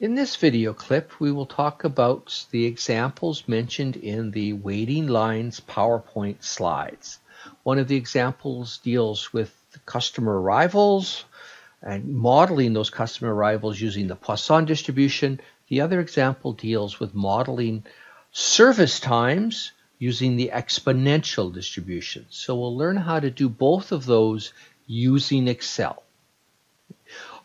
In this video clip, we will talk about the examples mentioned in the waiting lines PowerPoint slides. One of the examples deals with customer arrivals and modeling those customer arrivals using the Poisson distribution. The other example deals with modeling service times using the exponential distribution. So we'll learn how to do both of those using Excel.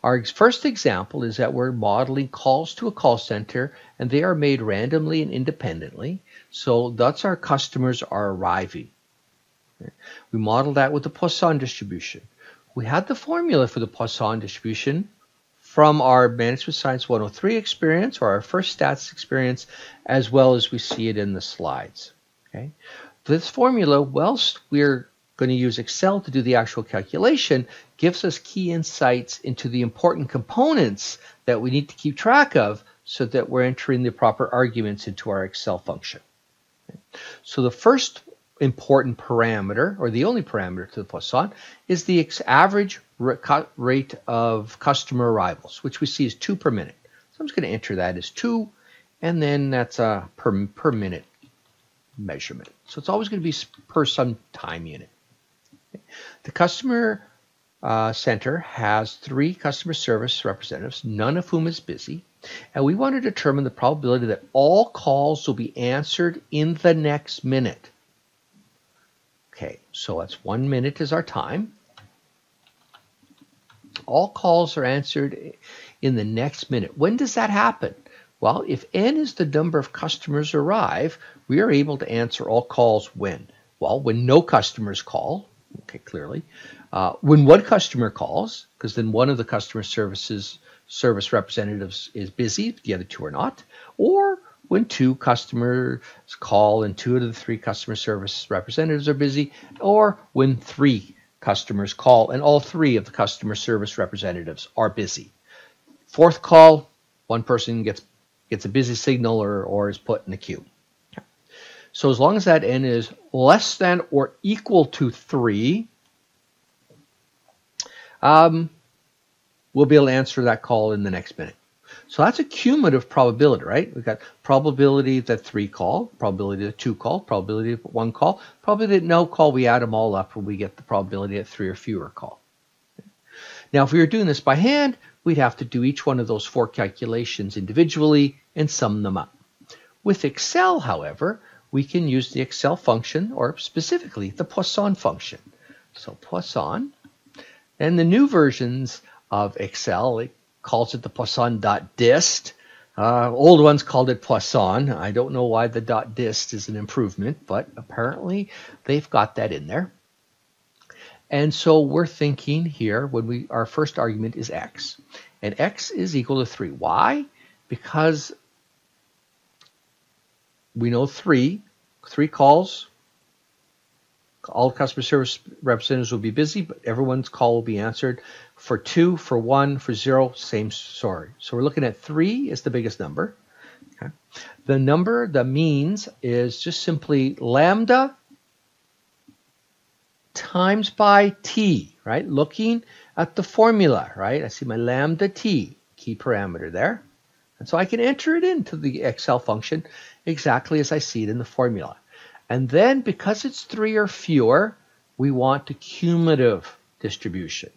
Our first example is that we're modeling calls to a call center and they are made randomly and independently. So that's our customers are arriving. We model that with the Poisson distribution. We had the formula for the Poisson distribution from our Management Science 103 experience or our first stats experience, as well as we see it in the slides. Okay, This formula, whilst we're going to use Excel to do the actual calculation gives us key insights into the important components that we need to keep track of so that we're entering the proper arguments into our Excel function. So the first important parameter, or the only parameter to the Poisson, is the average rate of customer arrivals, which we see is two per minute. So I'm just going to enter that as two, and then that's a per, per minute measurement. So it's always going to be per some time unit. The customer uh, center has three customer service representatives, none of whom is busy, and we want to determine the probability that all calls will be answered in the next minute. Okay, so that's one minute is our time. All calls are answered in the next minute. When does that happen? Well, if n is the number of customers arrive, we are able to answer all calls when? Well, when no customers call, clearly. Uh, when one customer calls, because then one of the customer services service representatives is busy, the other two are not, or when two customers call and two of the three customer service representatives are busy, or when three customers call and all three of the customer service representatives are busy. Fourth call, one person gets gets a busy signal or, or is put in the queue. So as long as that n is less than or equal to 3, um, we'll be able to answer that call in the next minute. So that's a cumulative probability, right? We've got probability that 3 call, probability that 2 call, probability that 1 call, probability that no call. We add them all up and we get the probability that 3 or fewer call. Now, if we were doing this by hand, we'd have to do each one of those four calculations individually and sum them up. With Excel, however, we can use the Excel function or specifically the Poisson function. So Poisson, and the new versions of Excel, it calls it the Poisson.dist. Uh, old ones called it Poisson. I don't know why the .dist is an improvement, but apparently they've got that in there. And so we're thinking here when we our first argument is x. And x is equal to 3. Why? Because we know three, three calls. All customer service representatives will be busy, but everyone's call will be answered. For two, for one, for zero, same story. So we're looking at three is the biggest number. Okay. The number, the means, is just simply lambda times by t, right? Looking at the formula, right? I see my lambda t, key parameter there. And so I can enter it into the Excel function exactly as I see it in the formula. And then because it's three or fewer, we want the cumulative distribution.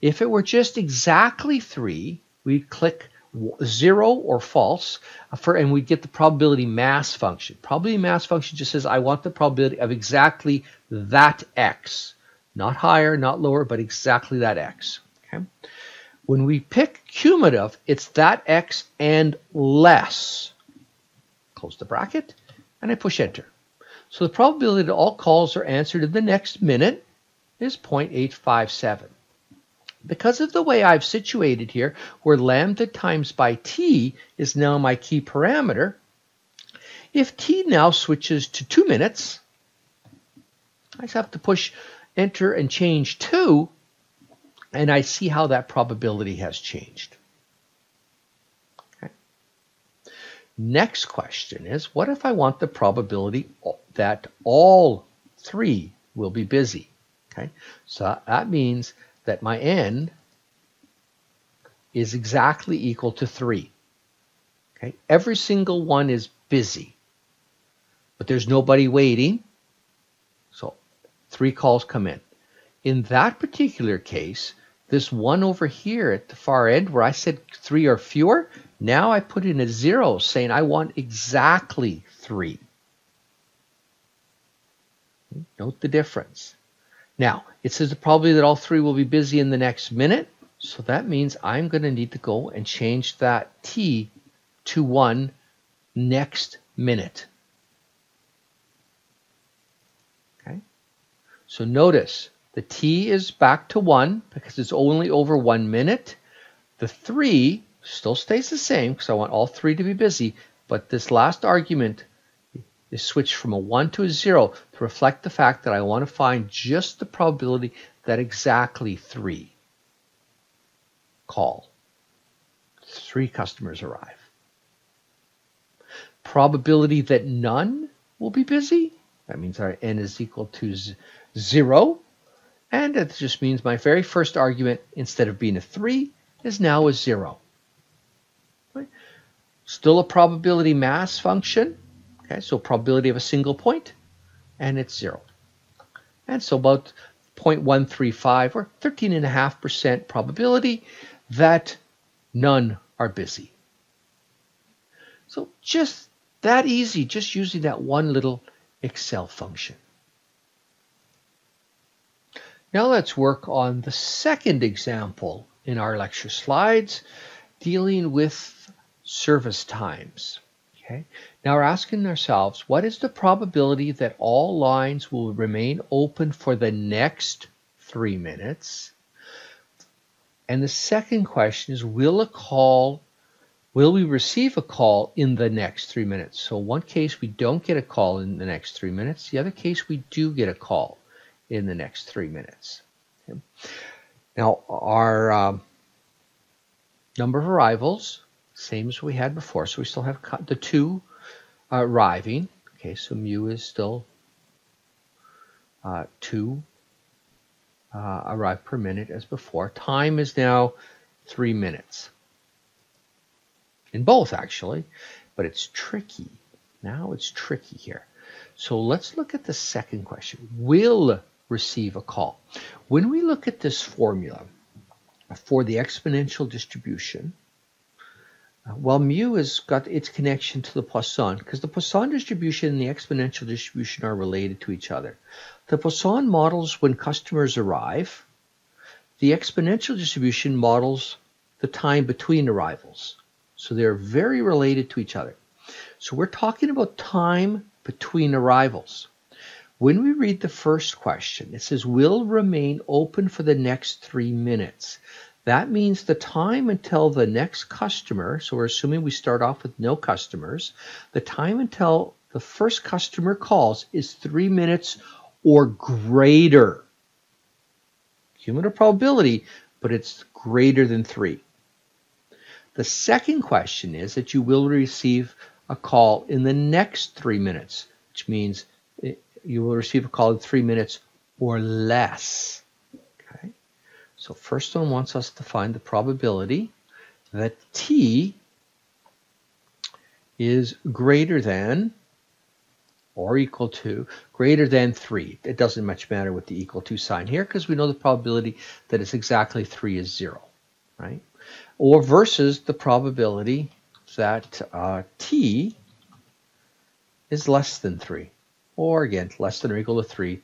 If it were just exactly three, we'd click zero or false uh, for, and we get the probability mass function. Probability mass function just says I want the probability of exactly that x. Not higher, not lower, but exactly that x. Okay? When we pick cumulative, it's that x and less. Close the bracket, and I push enter. So the probability that all calls are answered in the next minute is 0.857. Because of the way I've situated here, where lambda times by t is now my key parameter, if t now switches to 2 minutes, I just have to push enter and change 2, and I see how that probability has changed. Okay. Next question is, what if I want the probability that all three will be busy? Okay, so that means that my n is exactly equal to 3. Okay, every single one is busy, but there's nobody waiting. So three calls come in. In that particular case, this one over here at the far end where I said three or fewer, now I put in a zero saying I want exactly three. Note the difference. Now, it says probably that all three will be busy in the next minute. So that means I'm going to need to go and change that T to 1 next minute. Okay. So notice the T is back to 1 because it's only over 1 minute. The 3 still stays the same because I want all three to be busy, but this last argument is switched from a 1 to a 0 to reflect the fact that I want to find just the probability that exactly 3 call. 3 customers arrive. Probability that none will be busy, that means our n is equal to 0. And it just means my very first argument, instead of being a 3, is now a 0. Still a probability mass function. Okay, so probability of a single point, and it's zero. And so about 0.135 or 13.5% probability that none are busy. So just that easy, just using that one little Excel function. Now let's work on the second example in our lecture slides, dealing with service times. Okay. Now we're asking ourselves, what is the probability that all lines will remain open for the next three minutes? And the second question is, will a call, will we receive a call in the next three minutes? So one case we don't get a call in the next three minutes. The other case we do get a call in the next three minutes. Okay. Now our um, number of arrivals same as we had before. So we still have the two uh, arriving. Okay, so mu is still uh, 2 uh, arrive per minute as before. Time is now 3 minutes. In both, actually, but it's tricky. Now it's tricky here. So let's look at the second question. Will receive a call. When we look at this formula for the exponential distribution, uh, well, mu has got its connection to the Poisson because the Poisson distribution and the exponential distribution are related to each other. The Poisson models when customers arrive. The exponential distribution models the time between arrivals. So they're very related to each other. So we're talking about time between arrivals. When we read the first question, it says will remain open for the next three minutes. That means the time until the next customer, so we're assuming we start off with no customers, the time until the first customer calls is three minutes or greater. Cumulative probability, but it's greater than three. The second question is that you will receive a call in the next three minutes, which means eh, you will receive a call in three minutes or less. Okay. So first one wants us to find the probability that t is greater than or equal to greater than 3. It doesn't much matter with the equal to sign here because we know the probability that it's exactly 3 is 0, right? Or versus the probability that uh, t is less than 3. Or again, less than or equal to 3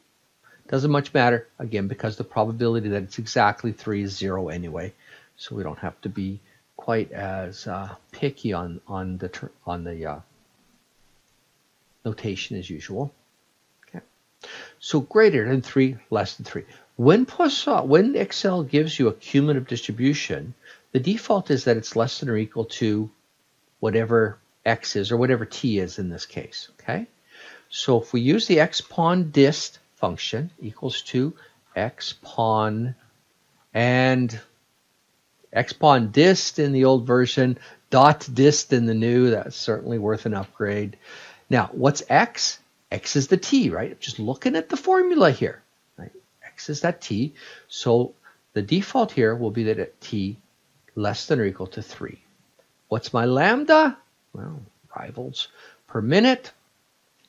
doesn't much matter, again, because the probability that it's exactly 3 is 0 anyway. So we don't have to be quite as uh, picky on, on the, on the uh, notation as usual. Okay. So greater than 3, less than 3. When Poisson, when Excel gives you a cumulative distribution, the default is that it's less than or equal to whatever x is or whatever t is in this case. Okay. So if we use the expondist function equals to expon and expondist in the old version, dot dist in the new. That's certainly worth an upgrade. Now, what's x? x is the t, right? Just looking at the formula here. Right? x is that t. So the default here will be that at t less than or equal to 3. What's my lambda? well, rivals per minute.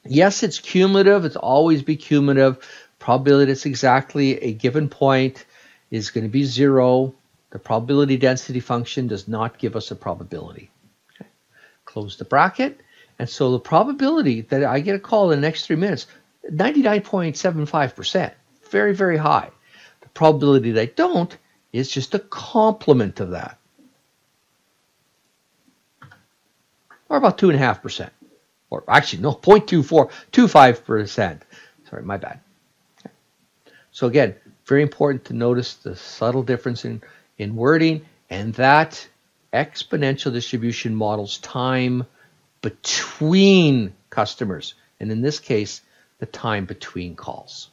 Yes, it's cumulative. It's always be cumulative. Probability that's exactly a given point is going to be zero. The probability density function does not give us a probability. Okay. Close the bracket. And so the probability that I get a call in the next three minutes, 99.75%, very, very high. The probability that I don't is just a complement of that. Or about 2.5%. Or actually, no, 0.24, 25%. Sorry, my bad. So again, very important to notice the subtle difference in, in wording and that exponential distribution models time between customers. And in this case, the time between calls.